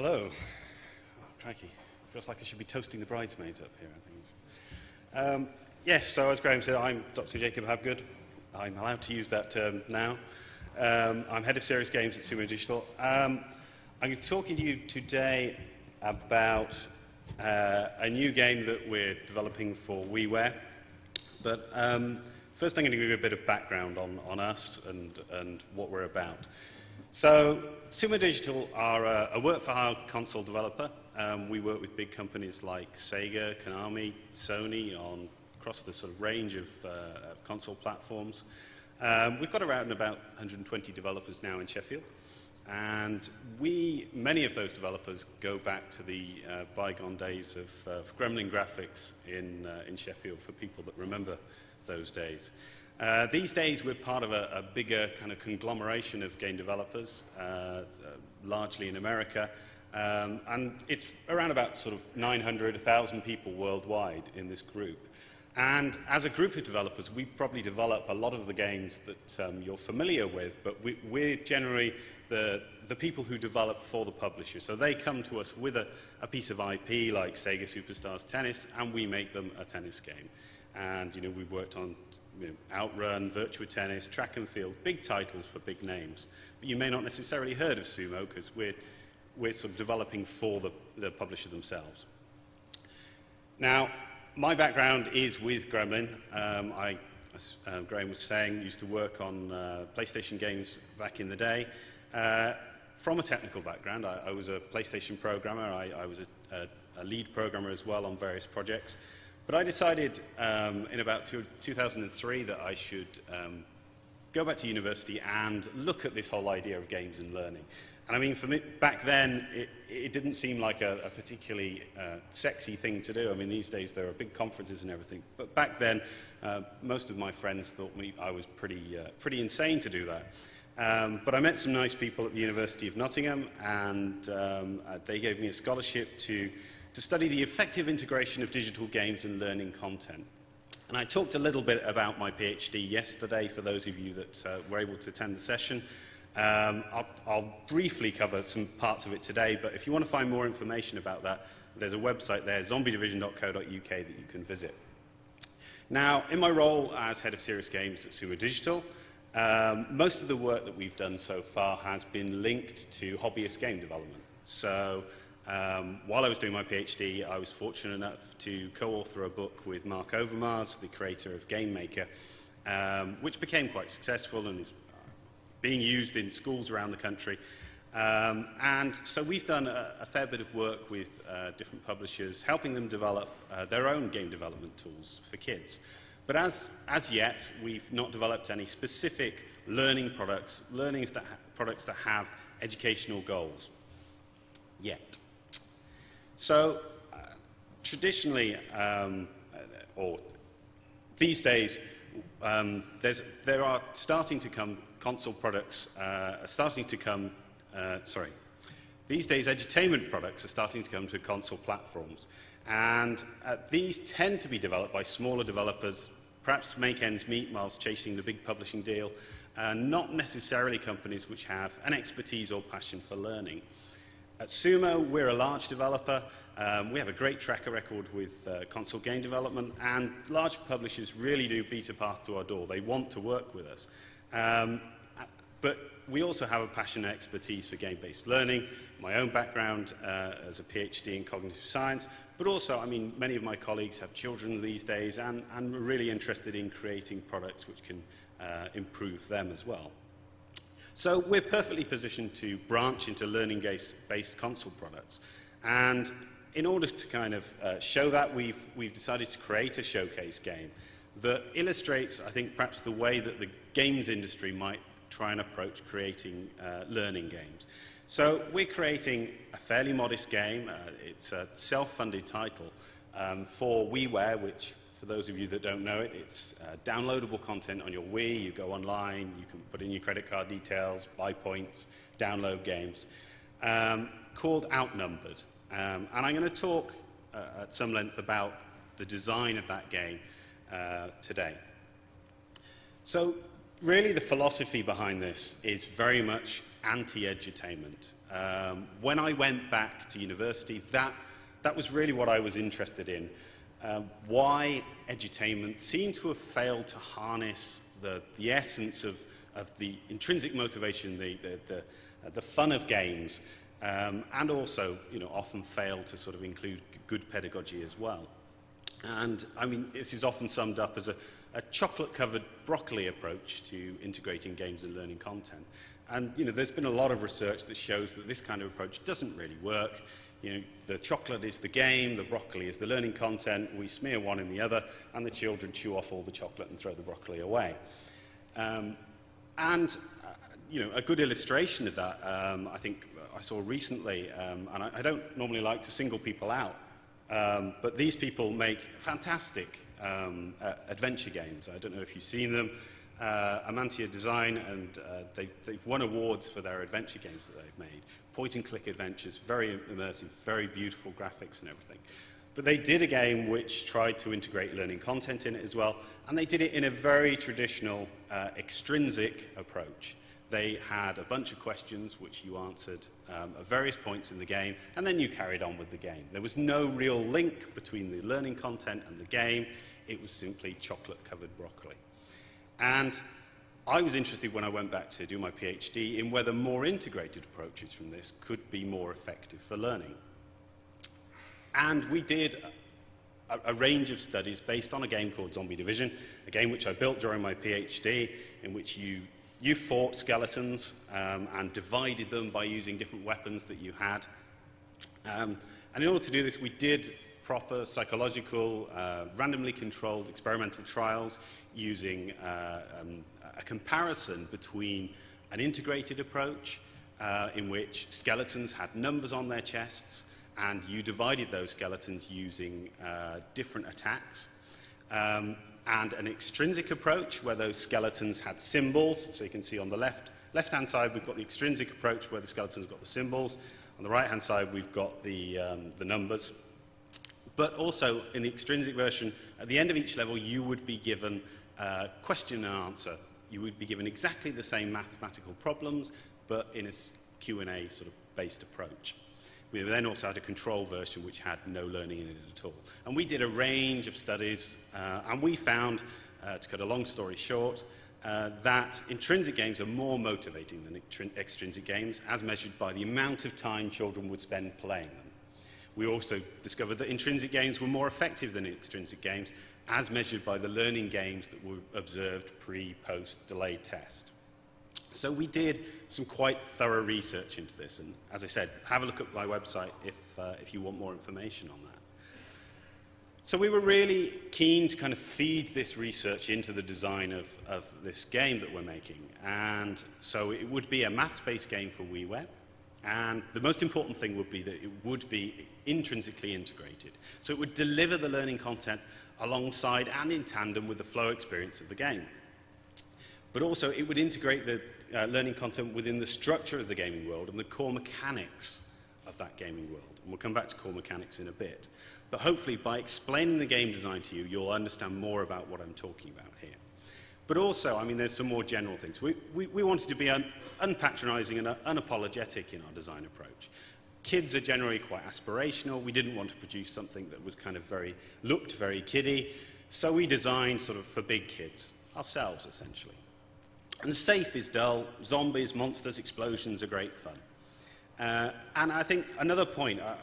Hello. Oh, crikey. Feels like I should be toasting the bridesmaids up here, I think. Um, yes, so as Graham said, I'm Dr. Jacob Habgood. I'm allowed to use that term now. Um, I'm head of serious games at Sumo Digital. Um, I'm talking to you today about uh, a new game that we're developing for WiiWare. But um, first, I'm going to give you a bit of background on, on us and, and what we're about. So, Sumo Digital are a, a work-for-hire console developer. Um, we work with big companies like Sega, Konami, Sony on across the sort of range of, uh, of console platforms. Um, we've got around about 120 developers now in Sheffield. And we, many of those developers go back to the uh, bygone days of, uh, of Gremlin graphics in, uh, in Sheffield for people that remember those days. Uh, these days, we're part of a, a, bigger kind of conglomeration of game developers, uh, uh, largely in America. Um, and it's around about sort of 900, 1,000 people worldwide in this group. And as a group of developers, we probably develop a lot of the games that um, you're familiar with, but we, we're generally the, the people who develop for the publisher. So they come to us with a, a piece of IP like Sega Superstars Tennis, and we make them a tennis game. And, you know, we've worked on you know, Outrun, Virtua Tennis, Track and Field, big titles for big names. But you may not necessarily heard of Sumo because we're, we're sort of developing for the, the publisher themselves. Now, my background is with Gremlin. Um, I, as uh, Graham was saying, used to work on uh, PlayStation games back in the day. Uh, from a technical background, I, I was a PlayStation programmer. I, I was a, a, a lead programmer as well on various projects. But I decided um, in about two, 2003 that I should um, go back to university and look at this whole idea of games and learning. And I mean, for me, back then, it, it didn't seem like a, a particularly uh, sexy thing to do. I mean, these days there are big conferences and everything. But back then, uh, most of my friends thought me I was pretty, uh, pretty insane to do that. Um, but I met some nice people at the University of Nottingham, and um, uh, they gave me a scholarship to to study the effective integration of digital games and learning content. And I talked a little bit about my PhD yesterday for those of you that uh, were able to attend the session. Um, I'll, I'll briefly cover some parts of it today, but if you want to find more information about that, there's a website there, zombiedivision.co.uk, that you can visit. Now, in my role as head of serious games at Sumo Digital, um, most of the work that we've done so far has been linked to hobbyist game development. So um, while I was doing my PhD, I was fortunate enough to co-author a book with Mark Overmars, the creator of Game Maker, um, which became quite successful and is being used in schools around the country. Um, and so we've done a, a fair bit of work with uh, different publishers, helping them develop uh, their own game development tools for kids. But as, as yet, we've not developed any specific learning products, learnings that products that have educational goals yet. So, uh, traditionally, um, or these days, um, there are starting to come console products, uh, starting to come, uh, sorry, these days edutainment products are starting to come to console platforms. And uh, these tend to be developed by smaller developers, perhaps make ends meet whilst chasing the big publishing deal, and not necessarily companies which have an expertise or passion for learning. At Sumo, we're a large developer. Um, we have a great track record with uh, console game development, and large publishers really do beat a path to our door. They want to work with us. Um, but we also have a passion and expertise for game-based learning, my own background uh, as a PhD in cognitive science, but also, I mean, many of my colleagues have children these days and, and are really interested in creating products which can uh, improve them as well. So we're perfectly positioned to branch into learning-based console products. And in order to kind of uh, show that, we've, we've decided to create a showcase game that illustrates, I think, perhaps the way that the games industry might try and approach creating uh, learning games. So we're creating a fairly modest game. Uh, it's a self-funded title um, for WiiWare, which for those of you that don't know it, it's uh, downloadable content on your Wii. You go online, you can put in your credit card details, buy points, download games, um, called Outnumbered. Um, and I'm going to talk uh, at some length about the design of that game uh, today. So, really, the philosophy behind this is very much anti-edutainment. Um, when I went back to university, that, that was really what I was interested in. Uh, why edutainment seemed to have failed to harness the, the essence of, of the intrinsic motivation, the, the, the, uh, the fun of games, um, and also, you know, often failed to sort of include good pedagogy as well. And I mean, this is often summed up as a, a chocolate-covered broccoli approach to integrating games and learning content. And you know, there's been a lot of research that shows that this kind of approach doesn't really work. You know, the chocolate is the game, the broccoli is the learning content, we smear one in the other, and the children chew off all the chocolate and throw the broccoli away. Um, and, uh, you know, a good illustration of that, um, I think I saw recently, um, and I, I don't normally like to single people out, um, but these people make fantastic um, uh, adventure games. I don't know if you've seen them. Uh, Amanita Design, and uh, they've, they've won awards for their adventure games that they've made. Point and click adventures, very immersive, very beautiful graphics and everything. But they did a game which tried to integrate learning content in it as well, and they did it in a very traditional uh, extrinsic approach. They had a bunch of questions which you answered um, at various points in the game, and then you carried on with the game. There was no real link between the learning content and the game. It was simply chocolate-covered broccoli. And I was interested when I went back to do my PhD in whether more integrated approaches from this could be more effective for learning. And we did a, a, range of studies based on a game called Zombie Division, a game which I built during my PhD, in which you, you fought skeletons um, and divided them by using different weapons that you had. Um, and in order to do this, we did proper psychological, uh, randomly controlled experimental trials using uh, um, a comparison between an integrated approach uh, in which skeletons had numbers on their chests and you divided those skeletons using uh, different attacks. Um, and an extrinsic approach where those skeletons had symbols. So you can see on the left, left-hand side, we've got the extrinsic approach where the skeletons got the symbols. On the right-hand side, we've got the, um, the numbers. But also, in the extrinsic version, at the end of each level, you would be given uh, question and answer. You would be given exactly the same mathematical problems, but in a Q&A sort of based approach. We then also had a control version which had no learning in it at all. And we did a range of studies, uh, and we found, uh, to cut a long story short, uh, that intrinsic games are more motivating than extrinsic games, as measured by the amount of time children would spend playing them. We also discovered that intrinsic games were more effective than extrinsic games, as measured by the learning games that were observed pre, post, delayed test. So we did some quite thorough research into this, and as I said, have a look at my website if, uh, if you want more information on that. So we were really keen to kind of feed this research into the design of, of this game that we're making. And so it would be a maths-based game for WiiWare. And the most important thing would be that it would be intrinsically integrated. So it would deliver the learning content alongside and in tandem with the flow experience of the game. But also, it would integrate the uh, learning content within the structure of the gaming world and the core mechanics of that gaming world. And we'll come back to core mechanics in a bit. But hopefully, by explaining the game design to you, you'll understand more about what I'm talking about here. But also, I mean, there's some more general things. We, we, we wanted to be un, unpatronizing and unapologetic in our design approach. Kids are generally quite aspirational. We didn't want to produce something that was kind of very, looked very kiddie. So we designed sort of for big kids, ourselves essentially. And safe is dull, zombies, monsters, explosions are great fun. Uh, and I think another point, uh,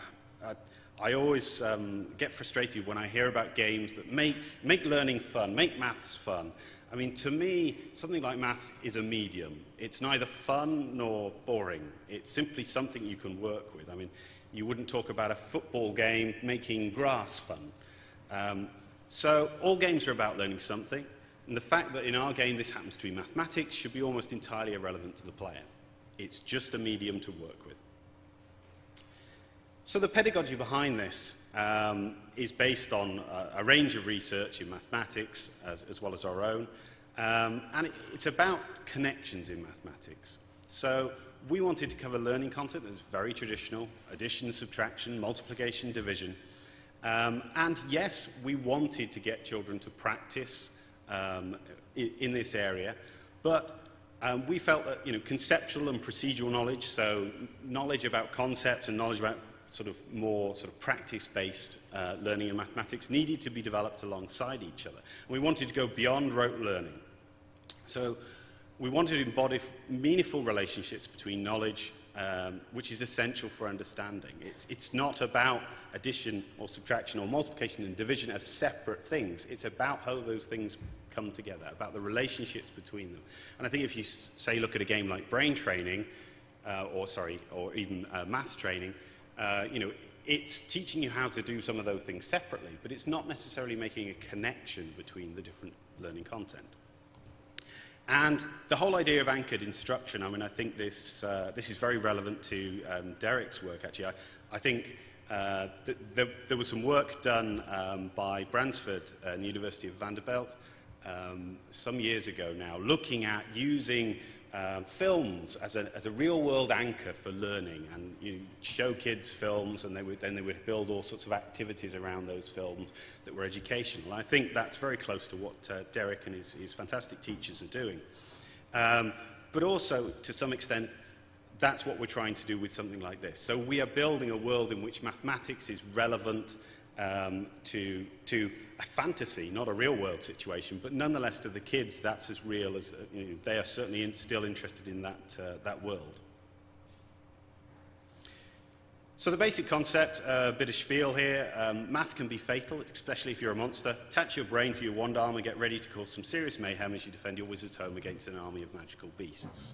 uh, I always um, get frustrated when I hear about games that make, make learning fun, make maths fun, I mean, to me, something like maths is a medium. It's neither fun nor boring. It's simply something you can work with. I mean, you wouldn't talk about a football game making grass fun. Um, so all games are about learning something. And the fact that in our game this happens to be mathematics should be almost entirely irrelevant to the player. It's just a medium to work with. So the pedagogy behind this um, is based on a, a, range of research in mathematics as, as well as our own. Um, and it, it's about connections in mathematics. So we wanted to cover learning content that's very traditional, addition, subtraction, multiplication, division. Um, and yes, we wanted to get children to practice um, in, in, this area, but Um, we felt that you know, conceptual and procedural knowledge, so knowledge about concepts and knowledge about sort of more sort of practice-based uh, learning in mathematics needed to be developed alongside each other. And we wanted to go beyond rote learning. So we wanted to embody meaningful relationships between knowledge, um, which is essential for understanding. It's, it's not about addition or subtraction or multiplication and division as separate things. It's about how those things come together, about the relationships between them. And I think if you say look at a game like brain training, uh, or sorry, or even uh, maths training, uh, you know, it's teaching you how to do some of those things separately, but it's not necessarily making a connection between the different learning content. And the whole idea of anchored instruction, I mean, I think this, uh, this is very relevant to um, Derek's work, actually. I, I think uh, th th there was some work done um, by Bransford and the University of Vanderbilt um, some years ago now, looking at using uh, films as a, as a real-world anchor for learning. And you show kids films, and they would, then they would build all sorts of activities around those films that were educational. I think that's very close to what uh, Derek and his, his fantastic teachers are doing. Um, but also, to some extent, that's what we're trying to do with something like this. So we are building a world in which mathematics is relevant um, to, to a fantasy, not a real world situation, but nonetheless to the kids, that's as real as, uh, you know, they are certainly in, still interested in that, uh, that world. So the basic concept, a uh, bit of spiel here, um, maths can be fatal, especially if you're a monster. Attach your brain to your wand arm and get ready to cause some serious mayhem as you defend your wizard's home against an army of magical beasts.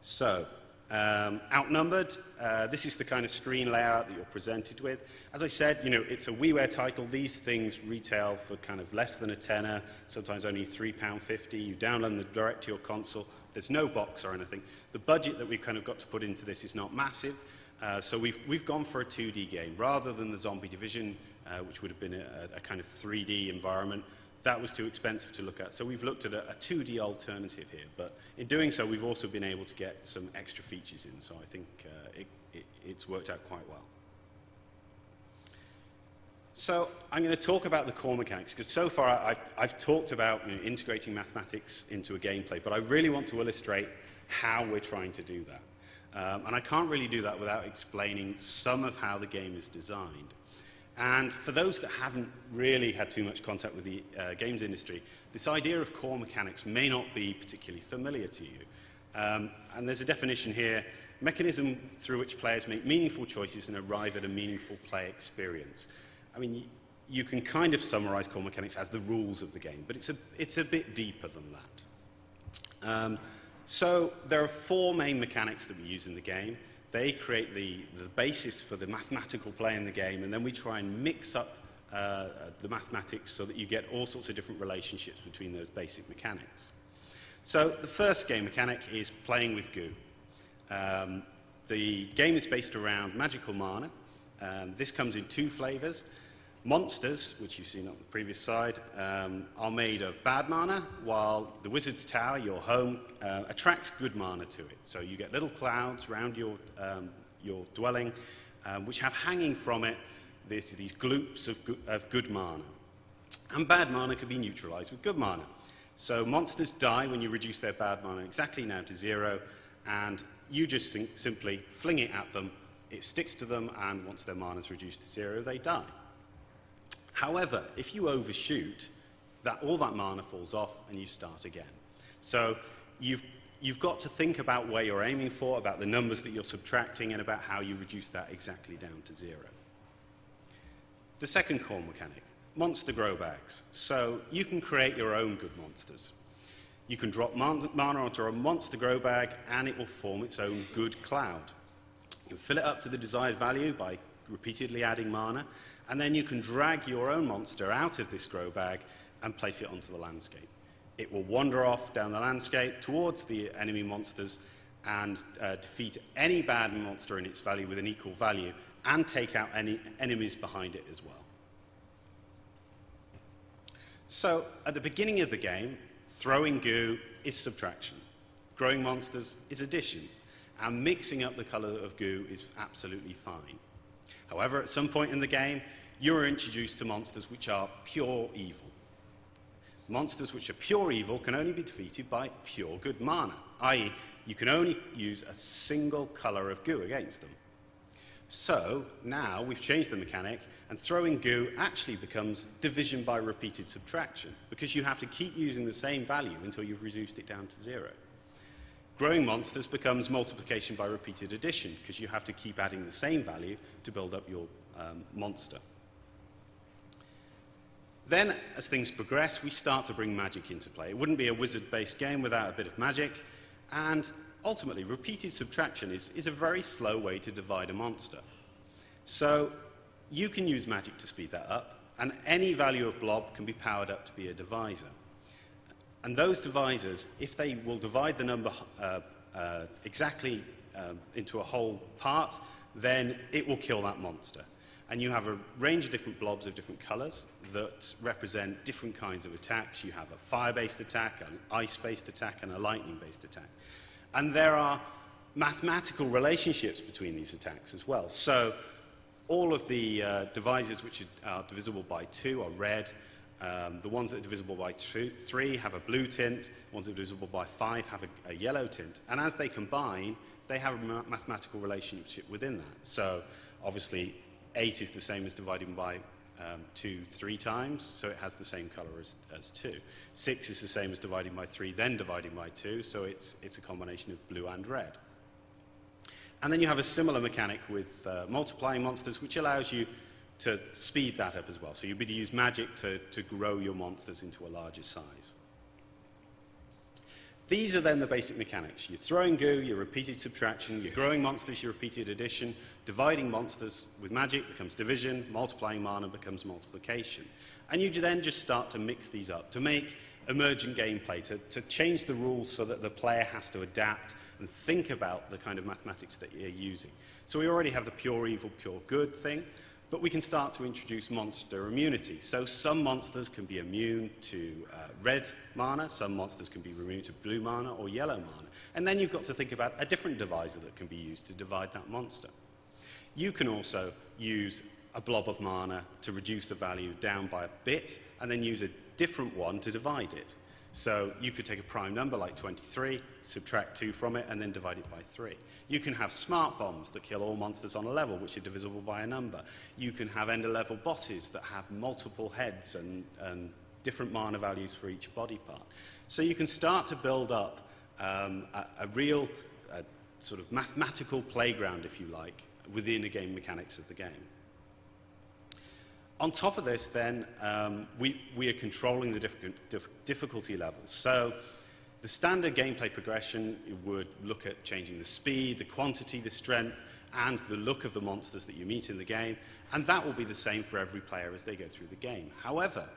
So, um, outnumbered, uh, this is the kind of screen layout that you're presented with. As I said, you know, it's a WiiWare title. These things retail for kind of less than a tenner, sometimes only £3.50. You download them direct to your console. There's no box or anything. The budget that we've kind of got to put into this is not massive. Uh, so we've, we've gone for a 2D game. Rather than the Zombie Division, uh, which would have been a, a kind of 3D environment, that was too expensive to look at. So we've looked at a, a 2D alternative here. But in doing so, we've also been able to get some extra features in. So I think uh, it, it, it's worked out quite well. So I'm going to talk about the core mechanics, because so far I've, I've talked about you know, integrating mathematics into a gameplay, but I really want to illustrate how we're trying to do that. Um, and I can't really do that without explaining some of how the game is designed. And for those that haven't really had too much contact with the uh, games industry, this idea of core mechanics may not be particularly familiar to you. Um, and there's a definition here, mechanism through which players make meaningful choices and arrive at a meaningful play experience. I mean, you can kind of summarize core mechanics as the rules of the game, but it's a, it's a bit deeper than that. Um, so there are four main mechanics that we use in the game. They create the, the basis for the mathematical play in the game, and then we try and mix up uh, the mathematics so that you get all sorts of different relationships between those basic mechanics. So the first game mechanic is playing with goo. Um, the game is based around magical mana. Um, this comes in two flavors. Monsters, which you've seen on the previous slide, um, are made of bad mana, while the Wizard's Tower, your home, uh, attracts good mana to it. So you get little clouds around your, um, your dwelling, um, which have hanging from it this, these gloops of, go of good mana. And bad mana can be neutralized with good mana. So monsters die when you reduce their bad mana exactly now to zero, and you just simply fling it at them, it sticks to them, and once their mana is reduced to zero, they die. However, if you overshoot, that, all that mana falls off and you start again. So you've, you've got to think about where you're aiming for, about the numbers that you're subtracting, and about how you reduce that exactly down to zero. The second core mechanic, monster grow bags. So you can create your own good monsters. You can drop mana onto a monster grow bag and it will form its own good cloud. You can fill it up to the desired value by repeatedly adding mana, and then you can drag your own monster out of this grow bag and place it onto the landscape. It will wander off down the landscape towards the enemy monsters and uh, defeat any bad monster in its value with an equal value and take out any enemies behind it as well. So at the beginning of the game, throwing goo is subtraction. Growing monsters is addition. And mixing up the color of goo is absolutely fine. However, at some point in the game, you are introduced to monsters which are pure evil. monsters which are pure evil can only be defeated by pure good mana, i.e., you can only use a single color of goo against them. So now we've changed the mechanic, and throwing goo actually becomes division by repeated subtraction, because you have to keep using the same value until you've reduced it down to zero. Growing monsters becomes multiplication by repeated addition, because you have to keep adding the same value to build up your um, monster. Then, as things progress, we start to bring magic into play. It wouldn't be a wizard based game without a bit of magic, and ultimately, repeated subtraction is, is a very slow way to divide a monster. So, you can use magic to speed that up, and any value of blob can be powered up to be a divisor. And those divisors, if they will divide the number uh, uh, exactly um, into a whole part, then it will kill that monster. And you have a range of different blobs of different colors that represent different kinds of attacks. You have a fire based attack, an ice based attack, and a lightning based attack. And there are mathematical relationships between these attacks as well. So all of the uh, divisors which are divisible by 2 are red. Um, the ones that are divisible by two, 3 have a blue tint. The ones that are divisible by 5 have a, a yellow tint. And as they combine, they have a ma mathematical relationship within that. So obviously, 8 is the same as dividing by um, 2 three times, so it has the same color as, as 2. 6 is the same as dividing by 3, then dividing by 2, so it's, it's a combination of blue and red. And then you have a similar mechanic with uh, multiplying monsters, which allows you to speed that up as well. So you'd be to use magic to, to grow your monsters into a larger size. These are then the basic mechanics. You're throwing goo, you're repeated subtraction, you're growing monsters, you're repeated addition, dividing monsters with magic becomes division, multiplying mana becomes multiplication. And you then just start to mix these up to make emergent gameplay, to, to change the rules so that the player has to adapt and think about the kind of mathematics that you're using. So we already have the pure evil, pure good thing, but we can start to introduce monster immunity. So some monsters can be immune to uh, red mana, some monsters can be immune to blue mana or yellow mana. And then you've got to think about a different divisor that can be used to divide that monster. You can also use a blob of mana to reduce the value down by a bit, and then use a different one to divide it. So you could take a prime number like 23, subtract 2 from it, and then divide it by 3. You can have smart bombs that kill all monsters on a level, which are divisible by a number. You can have ender level bosses that have multiple heads and, and different mana values for each body part. So you can start to build up um, a, a, real uh, sort of mathematical playground, if you like, within the game mechanics of the game. On top of this, then, um, we, we are controlling the difficulty levels. So the standard gameplay progression would look at changing the speed, the quantity, the strength, and the look of the monsters that you meet in the game, and that will be the same for every player as they go through the game. However,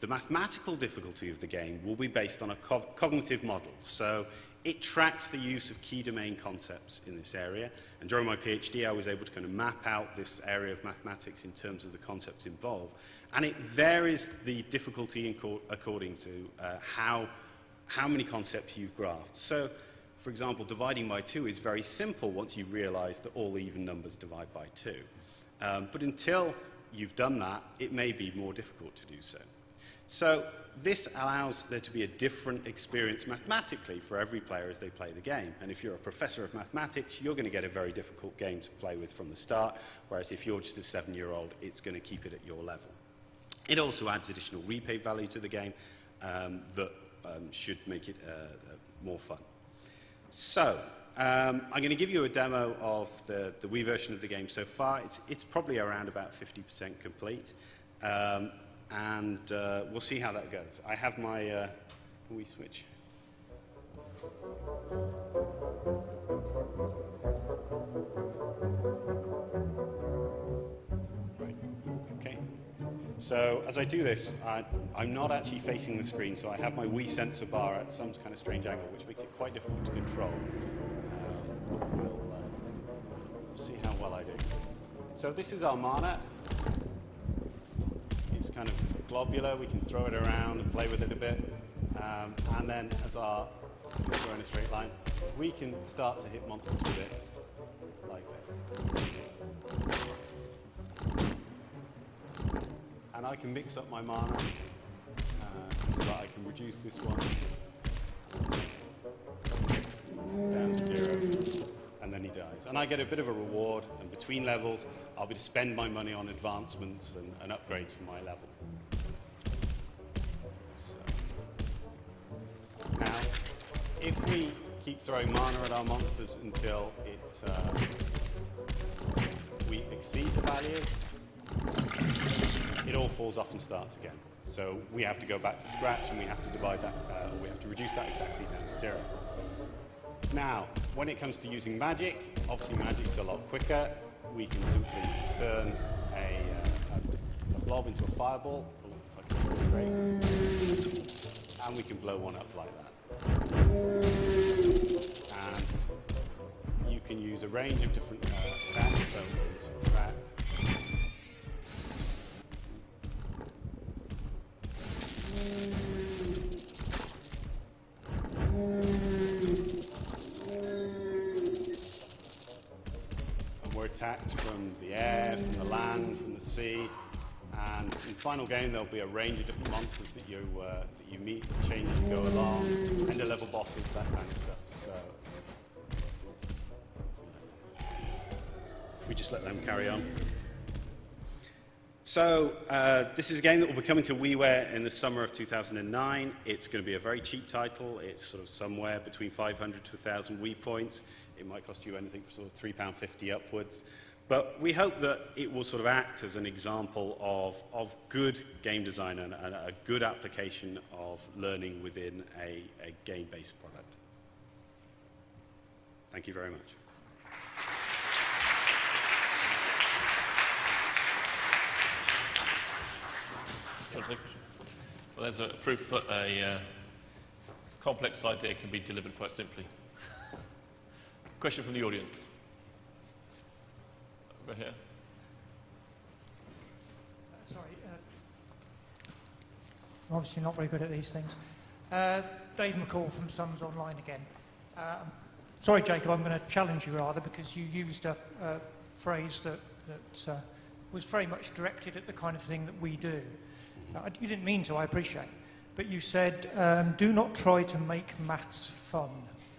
the mathematical difficulty of the game will be based on a co cognitive model. So it tracks the use of key domain concepts in this area. And during my PhD, I was able to kind of map out this area of mathematics in terms of the concepts involved. And it varies the difficulty according to uh, how, how many concepts you've graphed. So, for example, dividing by 2 is very simple once you realize that all even numbers divide by 2. Um, but until you've done that, it may be more difficult to do so. So this allows there to be a different experience mathematically for every player as they play the game. And if you're a professor of mathematics, you're going to get a very difficult game to play with from the start, whereas if you're just a seven-year-old, it's going to keep it at your level. It also adds additional replay value to the game um, that um, should make it uh, uh, more fun. So, um, I'm going to give you a demo of the, the Wii version of the game so far. It's, it's probably around about 50% complete. Um, and uh, we'll see how that goes. I have my, uh, can we switch? Right, okay. So as I do this, I, I'm not actually facing the screen, so I have my Wii sensor bar at some kind of strange angle, which makes it quite difficult to control. Uh, we'll, uh, see how well I do. So this is our mana kind of globular. We can throw it around and play with it a bit. Um, and then as our, we're in a straight line, we can start to hit monsters with it like this. And I can mix up my mana. Uh, I can reduce this one down to zero, and then he dies. And I get a bit of a reward, and between levels, I'll be to spend my money on advancements and, and upgrades for my level. If we keep throwing mana at our monsters until it uh, we exceed the value, it all falls off and starts again. So we have to go back to scratch and we have to divide that, uh, we have to reduce that exactly down to zero. Now, when it comes to using magic, obviously magic's a lot quicker. We can simply turn a, uh, a blob into a fireball, and we can blow one up like that. And you can use a range of different uh, attacks, so can subtract And we're attacked from the air, from the land, from the sea. And in final game, there'll be a range of different monsters that you, uh, that you meet, change go along, end of level bosses, that kind of stuff. So if we just let them carry on. So uh, this is a game that will be coming to WiiWare in the summer of 2009. It's going to be a very cheap title. It's sort of somewhere between 500 to 1,000 Wii points. It might cost you anything from sort of £3.50 upwards. But we hope that it will sort of act as an example of, of good game design and, and a good application of learning within a, a game-based product. Thank you very much. Well, there's a proof that a uh, complex idea can be delivered quite simply. Question from the audience. Over here. Sorry. Uh, I'm obviously not very good at these things. Uh, Dave McCall from Sums Online again. Uh, sorry, Jacob, I'm going to challenge you rather because you used a, a phrase that, that uh, was very much directed at the kind of thing that we do. Uh, you didn't mean to, I appreciate. But you said, um, do not try to make maths fun.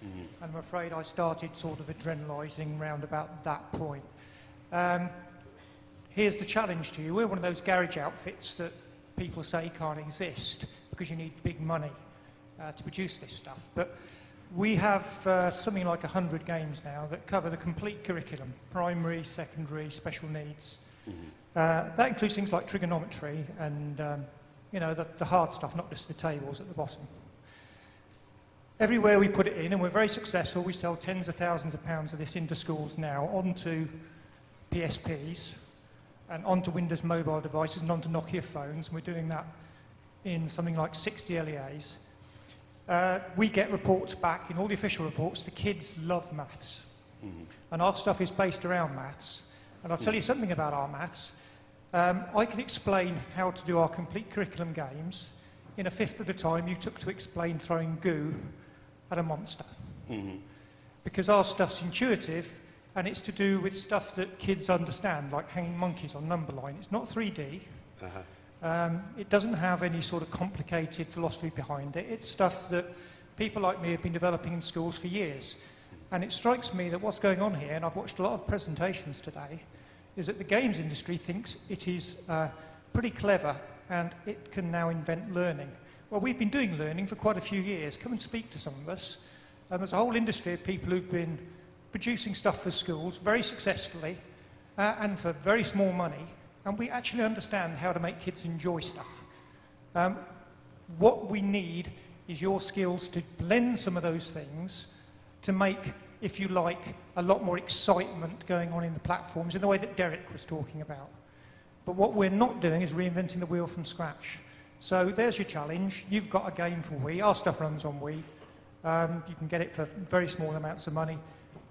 Mm-hmm. And I'm afraid I started sort of adrenalising round about that point. Um, here's the challenge to you. We're one of those garage outfits that people say can't exist because you need big money uh, to produce this stuff. But we have uh, something like 100 games now that cover the complete curriculum, primary, secondary, special needs. Mm-hmm. Uh, that includes things like trigonometry and, um, you know, the, the hard stuff, not just the tables at the bottom. Everywhere we put it in, and we're very successful, we sell tens of thousands of pounds of this into schools now, onto PSPs, and onto Windows mobile devices, and onto Nokia phones. And we're doing that in something like 60 LEAs. Uh, we get reports back in all the official reports, the kids love maths. Mm-hmm. And our stuff is based around maths. And I'll tell you something about our maths. Um, I can explain how to do our complete curriculum games in a fifth of the time you took to explain throwing goo at a monster. Mm-hmm. Because our stuff's intuitive and it's to do with stuff that kids understand, like hanging monkeys on number line. It's not 3D. Uh-huh. Um, it doesn't have any sort of complicated philosophy behind it. It's stuff that people like me have been developing in schools for years. And it strikes me that what's going on here, and I've watched a lot of presentations today, is that the games industry thinks it is uh, pretty clever and it can now invent learning. Well, we've been doing learning for quite a few years. Come and speak to some of us. Um, there's a whole industry of people who've been producing stuff for schools very successfully uh, and for very small money, and we actually understand how to make kids enjoy stuff. Um, what we need is your skills to blend some of those things to make if you like, a lot more excitement going on in the platforms in the way that Derek was talking about. But what we're not doing is reinventing the wheel from scratch. So there's your challenge. You've got a game for Wii. Our stuff runs on Wii. Um, you can get it for very small amounts of money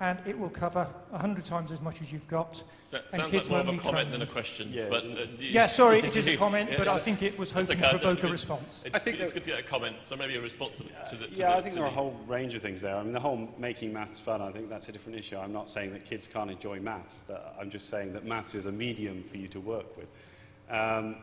and it will cover 100 times as much as you've got. So, sounds like more of a comment than a question. Yeah, but, uh, you, yeah sorry, it is a comment, yeah, but I think it was hoping okay, to provoke I a response. It's, I think it's that, good to get a comment, so maybe a response to, to the... To yeah, the, I think there are a whole range of things there. I mean, the whole making maths fun, I think that's a different issue. I'm not saying that kids can't enjoy maths. That, I'm just saying that maths is a medium for you to work with. Um,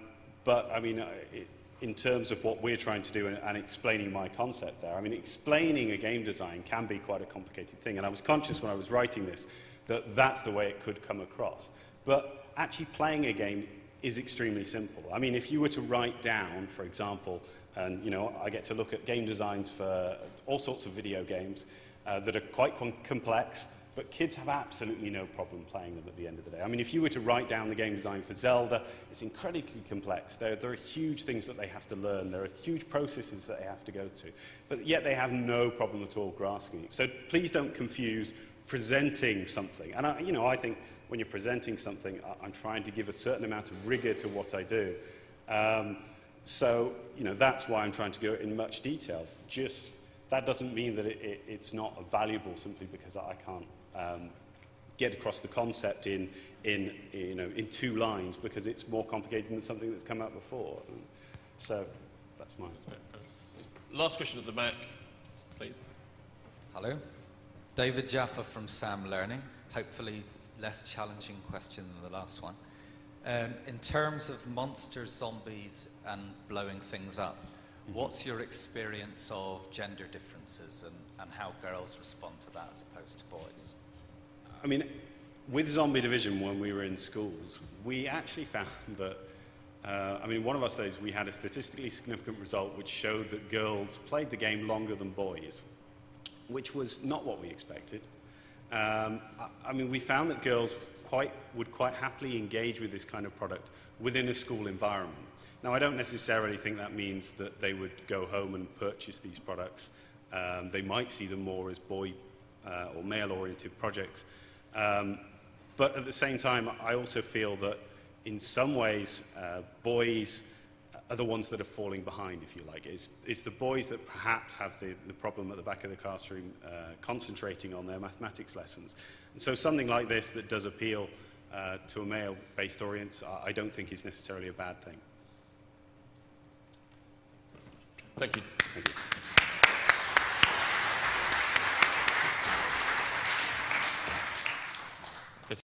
but, I mean, it, in terms of what we're trying to do and, and explaining my concept there. I mean, explaining a game design can be quite a complicated thing, and I was conscious when I was writing this that that's the way it could come across. But actually playing a game is extremely simple. I mean, if you were to write down, for example, and you know, I get to look at game designs for all sorts of video games uh, that are quite com- complex, but kids have absolutely no problem playing them at the end of the day. I mean, if you were to write down the game design for Zelda, it's incredibly complex. There, there are huge things that they have to learn. There are huge processes that they have to go through. But yet they have no problem at all grasping it. So please don't confuse presenting something. And, I, you know, I think when you're presenting something, I, I'm trying to give a certain amount of rigor to what I do. Um, so, you know, that's why I'm trying to go in much detail. Just that doesn't mean that it, it, it's not valuable simply because I can't um, get across the concept in, in, you know, in two lines because it's more complicated than something that's come out before. So that's mine. Last question at the back, please. Hello. David Jaffa from Sam Learning. Hopefully, less challenging question than the last one. Um, in terms of monsters, zombies, and blowing things up, what's your experience of gender differences and, and how girls respond to that as opposed to boys? I mean, with Zombie Division, when we were in schools, we actually found that, uh, I mean, one of our studies, we had a statistically significant result which showed that girls played the game longer than boys, which was not what we expected. Um, I, I mean, we found that girls quite, would quite happily engage with this kind of product within a school environment. Now, I don't necessarily think that means that they would go home and purchase these products. Um, they might see them more as boy uh, or male-oriented projects. Um, but at the same time, I also feel that in some ways, uh, boys are the ones that are falling behind, if you like. It's, it's the boys that perhaps have the, the problem at the back of the classroom uh, concentrating on their mathematics lessons. And so something like this that does appeal uh, to a male-based audience, I, I don't think is necessarily a bad thing. Thank you. Thank you. because